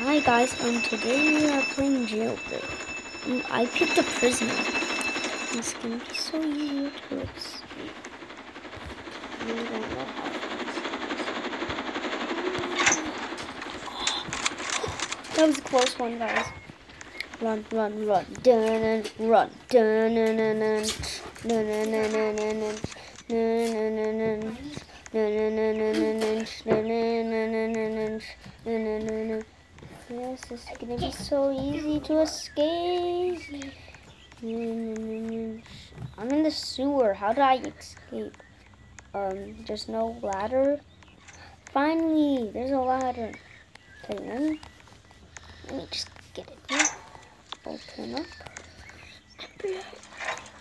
Hi guys, um, today we are playing jailbreak. Um, I picked a prisoner. It's gonna be so easy to escape. That was a close one, guys. Run, run, run, dun, dun, run, dun, dun, dun, dun, dun, dun, dun, dun, dun, dun, dun, dun, dun, dun. Yes, it's gonna be so easy to escape. I'm in the sewer. How do I escape? Um, there's no ladder. Finally, there's a ladder. Okay, let me, let me just get it here. Open up.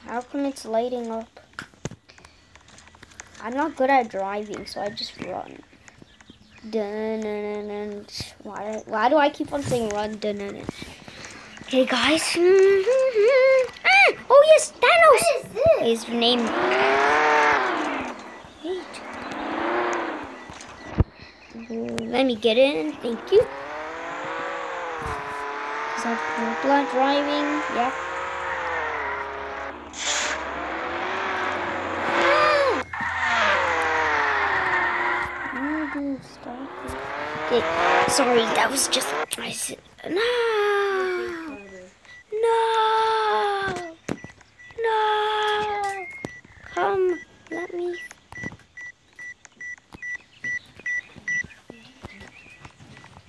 How come it's lighting up? I'm not good at driving, so I just run. Dun. Why, why do I keep on saying run? Dun. Okay, guys. Ah, oh, yes, Thanos. His name. Wait. Let me get in. Thank you. Is that blood driving? Yeah. Okay, sorry, that was just I said no, no, no. Come, let me.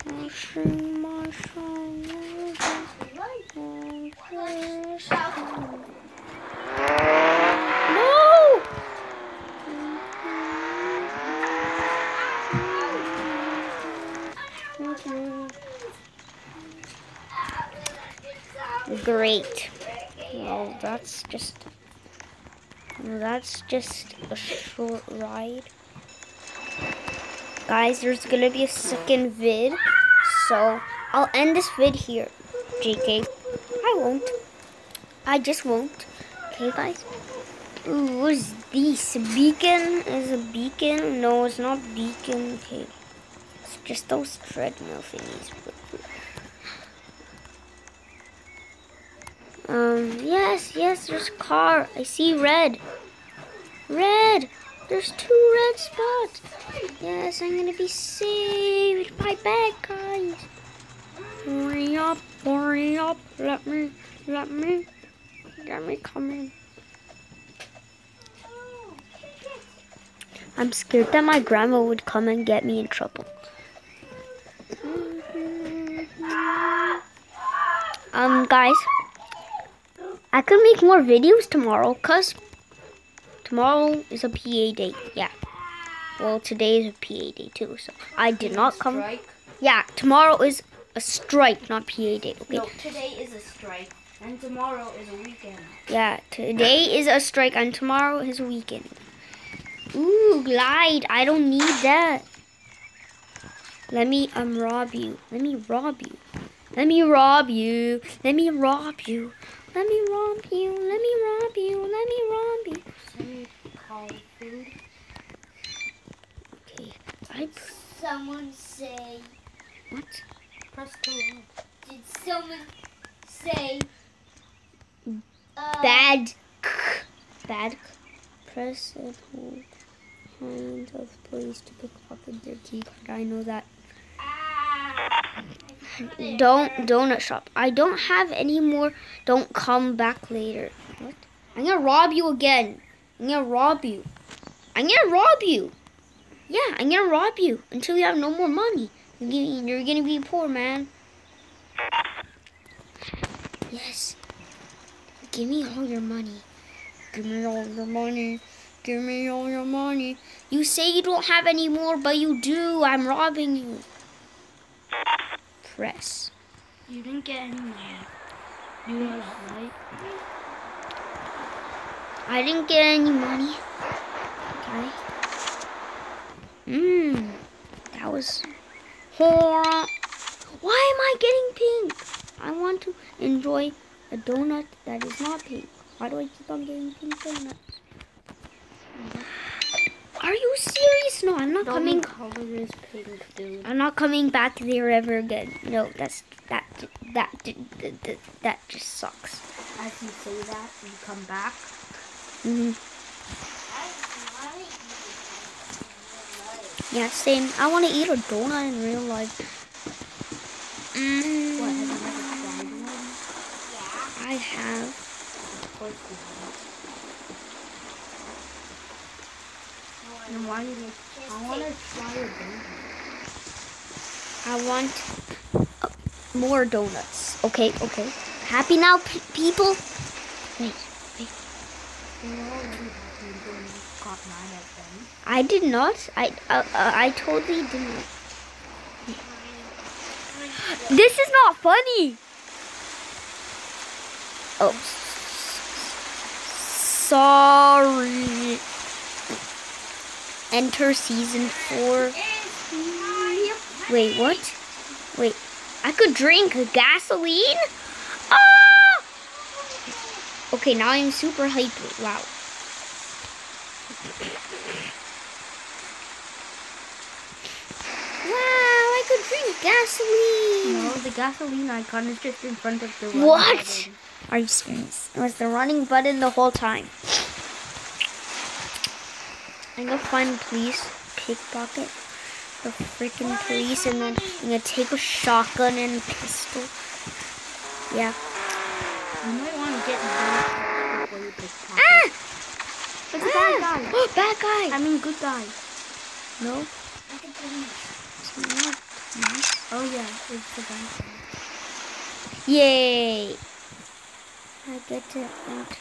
Mushroom, mushroom, Great. Well, that's just that's just a short ride. Guys, there's gonna be a second vid, so I'll end this vid here. JK, I won't. I just won't. Okay, guys. Ooh, what is this? A beacon? Is a beacon? No, it's not beacon. Okay. It's just those treadmill thingies. Um, yes, yes, there's a car. I see red. Red! There's two red spots. Yes, I'm gonna be saved by bad guys. Hurry up, hurry up. Let me, let me, let me come in. I'm scared that my grandma would come and get me in trouble. Um, guys, I could make more videos tomorrow, cause tomorrow is a PA day. Yeah. Well, today is a PA day too, so I did not come. Strike? Yeah, tomorrow is a strike, not PA day. Okay. No, today is a strike, and tomorrow is a weekend. Yeah, today is a strike and tomorrow is a weekend. Ooh, glide. I don't need that. Let me um rob you. Let me rob you. Let me rob you. Let me rob you. Let me rob you. Let me rob you. Let me rob you. Some call food. Okay. I Someone say, what? Press two. did someone say, uh, Bad. Bad. Press and hold. Hand of police to pick up their key card. I know that. ah, Don't donut shop. I don't have any more. Don't come back later. What? I'm gonna rob you again. I'm gonna rob you. I'm gonna rob you. Yeah, I'm gonna rob you until you have no more money. You're gonna, you're gonna be poor, man. Yes. Give me all your money. Give me all your money. Give me all your money. You say you don't have any more, but you do. I'm robbing you. Press. You didn't get any money. You know that, right? I didn't get any money. Okay. Mmm. That was horror. Why am I getting pink? I want to enjoy a donut that is not pink. Why do I keep on getting pink donuts? Are you I'm not only coming. color is pink, dude. I'm not coming back there ever again. No, that's that that that that, that just sucks. As you say that, you come back. I want to eat it. Yeah, same. I want to eat a donut in real life. What, have you Mm, never tried one? Yeah. I have. Of course you have. I want to try a donut. I want more donuts. Okay, okay. Happy now, people? Wait, wait. I did not. I uh, uh, I totally didn't. This is not funny. Oh, sorry. Enter season four. Wait, what? Wait, I could drink gasoline? Ah! Okay, now I'm super hyper. Wow. Wow, I could drink gasoline. No, the gasoline icon is just in front of the running What? button. Are you serious? It was the running button the whole time. I'm gonna find police, pickpocket, the freaking police, and then I'm gonna take a shotgun and pistol. Yeah. You might want to get back before you pick pocket. Ah! It's a bad guy. bad guy. I mean, good guy. no, it's not. Oh yeah, it's the bad guy. Yay! I get to enter.